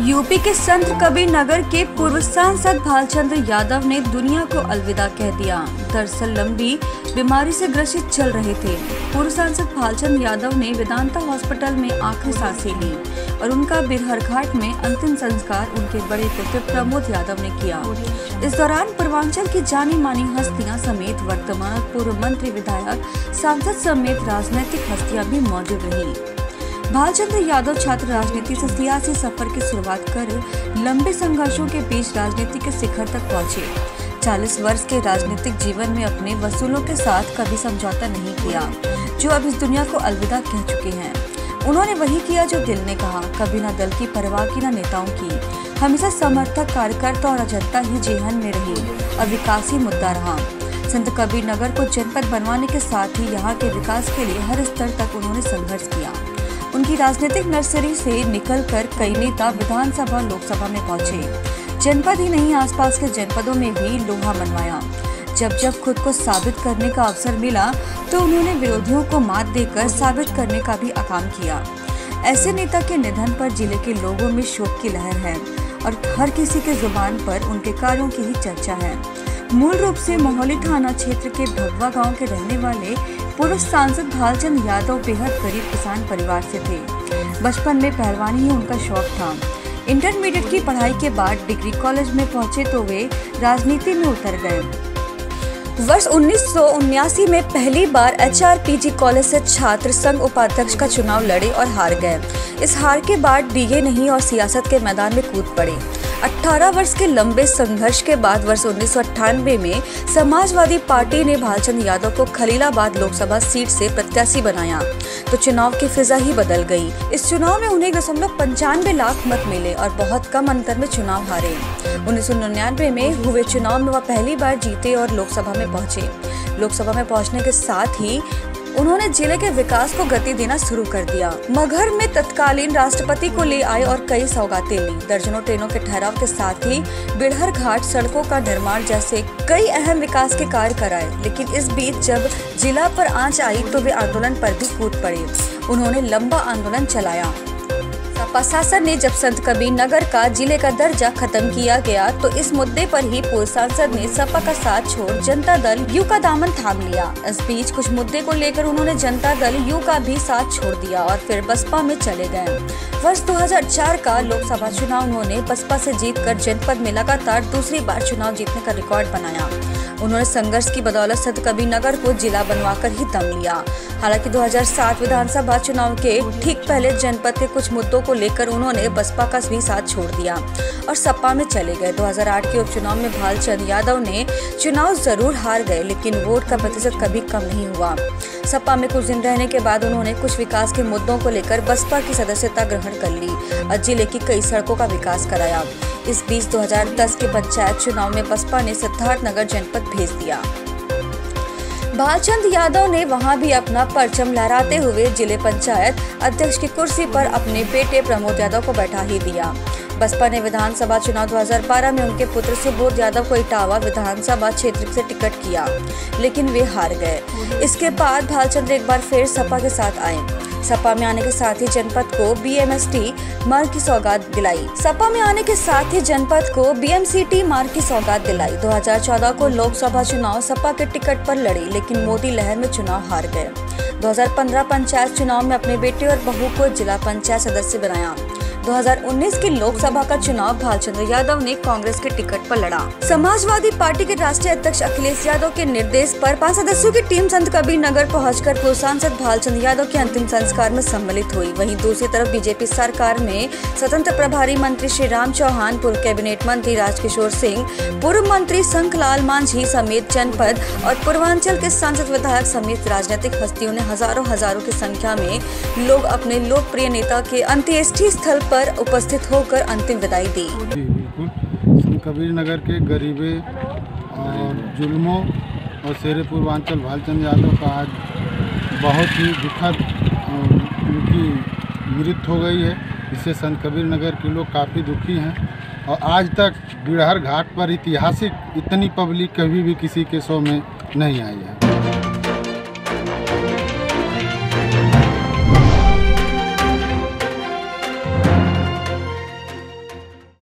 UP के संत कबीर नगर के पूर्व सांसद भालचंद्र यादव ने दुनिया को अलविदा कह दिया। दरअसल लंबी बीमारी से ग्रसित चल रहे थे। पूर्व सांसद भालचंद्र यादव ने वेदांता हॉस्पिटल में आखिरी साँसें ली और उनका बिरहर घाट में अंतिम संस्कार उनके बड़े पुत्र प्रमोद यादव ने किया। इस दौरान पूर्वांचल की जानी मानी हस्तियाँ समेत वर्तमान पूर्व मंत्री विधायक, सांसद समेत राजनीतिक हस्तियाँ भी मौजूद रही। भालचंद्र यादव छात्र राजनीति से सियासी सफ़र की शुरुआत कर लंबे संघर्षों के बीच राजनीति के शिखर तक पहुँचे। 40 वर्ष के राजनीतिक जीवन में अपने वसूलों के साथ कभी समझौता नहीं किया, जो अब इस दुनिया को अलविदा कह चुके हैं। उन्होंने वही किया जो दिल ने कहा, कभी ना दल की परवाह की, ना नेताओं की। हमेशा समर्थक, कार्यकर्ता और जनता ही जेहन में रही, और विकास ही मुद्दा रहा। संत कबीर नगर को जनपद बनवाने के साथ ही यहाँ के विकास के लिए हर स्तर तक उन्होंने संघर्ष किया। उनकी राजनीतिक नर्सरी से निकलकर कई नेता विधानसभा लोकसभा में पहुँचे। जनपद ही नहीं, आसपास के जनपदों में भी लोहा मनवाया। जब जब खुद को साबित करने का अवसर मिला तो उन्होंने विरोधियों को मात देकर साबित करने का भी अकाम किया। ऐसे नेता के निधन पर ज़िले के लोगों में शोक की लहर है और हर किसी के ज़ुबान पर उनके कार्यों की ही चर्चा है। मूल रूप से मोहली थाना क्षेत्र के भगवा गाँव के रहने वाले पूर्व सांसद भालचंद यादव बेहद गरीब किसान परिवार से थे। बचपन में पहलवानी ही उनका शौक था। इंटरमीडिएट की पढ़ाई के बाद डिग्री कॉलेज में पहुँचे तो वे राजनीति में उतर गए। वर्ष उन्नीस में पहली बार एच आर कॉलेज से छात्र संघ उपाध्यक्ष का चुनाव लड़े और हार गए। इस हार के बाद डीए नहीं और सियासत के मैदान में कूद पड़े। 18 वर्ष के लंबे संघर्ष के बाद वर्ष उन्नीस सौ अट्ठानबे में समाजवादी पार्टी ने भालचंद यादव को खलीलाबाद लोकसभा सीट से प्रत्याशी बनाया। तो चुनाव की फिजा ही बदल गई। इस चुनाव में उन्हें एक दशमलव पंचानवे लाख मत मिले और बहुत कम अंतर में चुनाव हारे। उन्नीस सौ निन्यानवे में हुए चुनाव में वह पहली बार जीते और लोकसभा में पहुँचे। लोकसभा में पहुँचने के साथ ही उन्होंने ज़िले के विकास को गति देना शुरू कर दिया। मगहर में तत्कालीन राष्ट्रपति को ले आए और कई सौगातें ली। दर्जनों ट्रेनों के ठहराव के साथ ही बिड़हर घाट सड़कों का निर्माण जैसे कई अहम विकास के कार्य कराए। लेकिन इस बीच जब जिला पर आँच आई तो वे आंदोलन पर भी कूद पड़े। उन्होंने लंबा आंदोलन चलाया। प्रशासन ने जब संत कबीर नगर का ज़िले का दर्जा खत्म किया गया तो इस मुद्दे पर ही पूर्व सांसद ने सपा का साथ छोड़ जनता दल यू का दामन थाम लिया। इस बीच कुछ मुद्दे को लेकर उन्होंने जनता दल यू का भी साथ छोड़ दिया और फिर बसपा में चले गए। वर्ष 2004 का लोकसभा चुनाव उन्होंने बसपा से जीतकर जनपद में लगातार दूसरी बार चुनाव जीतने का रिकॉर्ड बनाया। उन्होंने संघर्ष की बदौलत सत कबीर नगर को जिला बनवाकर ही दम लिया। हालाँकि 2007 विधानसभा चुनाव के ठीक पहले जनपद के कुछ मुद्दों को लेकर उन्होंने बसपा का भी साथ छोड़ दिया और सपा में चले गए। 2008 के उपचुनाव में भालचंद यादव ने चुनाव ज़रूर हार गए, लेकिन वोट का प्रतिशत कभी कम नहीं हुआ। सपा में कुछ दिन रहने के बाद उन्होंने कुछ विकास के मुद्दों को लेकर बसपा की सदस्यता ग्रहण कर ली और ज़िले की कई सड़कों का विकास कराया। इस बीच 2010 के पंचायत चुनाव में बसपा ने सिद्धार्थ नगर जनपद भेज दिया। भालचंद यादव ने वहाँ भी अपना परचम लहराते हुए ज़िले पंचायत अध्यक्ष की कुर्सी पर अपने बेटे प्रमोद यादव को बैठा ही दिया। बसपा ने विधानसभा चुनाव 2012 में उनके पुत्र सुबोध यादव को इटावा विधानसभा क्षेत्र से टिकट किया, लेकिन वे हार गए। इसके बाद भालचंद्र एक बार फिर सपा के साथ आए। सपा में आने के साथ ही जनपद को बीएमएसटी मार्ग की सौगात दिलाई। सपा में आने के साथ ही जनपद को बीएमसीटी मार्ग की सौगात दिलाई। 2014 को लोकसभा चुनाव सपा के टिकट पर लड़ी, लेकिन मोदी लहर में चुनाव हार गए। 2015 पंचायत चुनाव में अपने बेटे और बहू को जिला पंचायत सदस्य बनाया। 2019 के लोकसभा का चुनाव भालचंद्र यादव ने कांग्रेस के टिकट पर लड़ा। समाजवादी पार्टी के राष्ट्रीय अध्यक्ष अखिलेश यादव के निर्देश पर पाँच सदस्यों की टीम संत कबीर नगर पहुंचकर पूर्व सांसद भालचंद्र यादव के अंतिम संस्कार में सम्मिलित हुई। वहीं दूसरी तरफ़ बीजेपी सरकार में स्वतंत्र प्रभारी मंत्री श्री राम चौहान, पूर्व कैबिनेट मंत्री राजकिशोर सिंह, पूर्व मंत्री शंखलाल मांझी समेत जनपद और पूर्वांचल के सांसद विधायक समेत राजनीतिक हस्तियों ने हज़ारों हज़ारों की संख्या में लोग अपने लोकप्रिय नेता के अंत्येष्टि स्थल पर उपस्थित होकर अंतिम विदाई दी। बिल्कुल। कबीर नगर के गरीबे और जुल्मों और शेर पूर्वांचल भालचंद यादव का आज बहुत ही दुखद उनकी मृत्यु हो गई है। इससे संत कबीर नगर के लोग काफ़ी दुखी हैं और आज तक बिड़हर घाट पर ऐतिहासिक इतनी पब्लिक कभी भी किसी के शो में नहीं आई है।